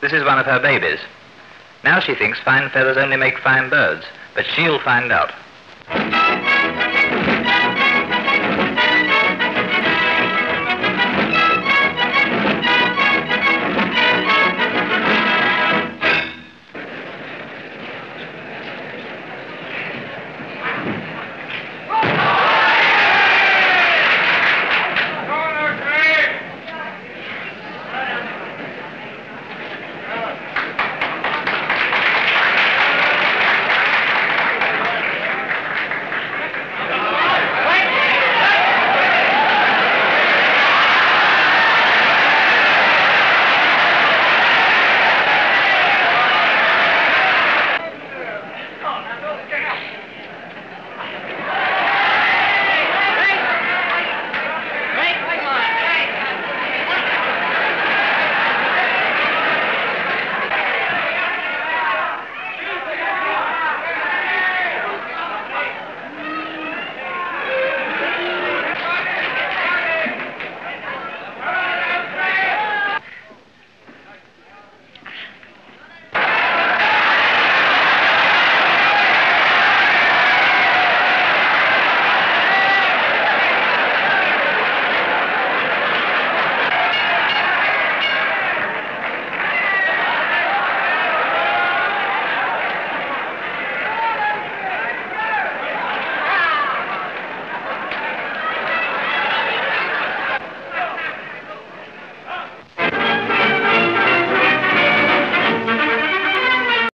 This is one of her babies. Now she thinks fine feathers only make fine birds, but she'll find out.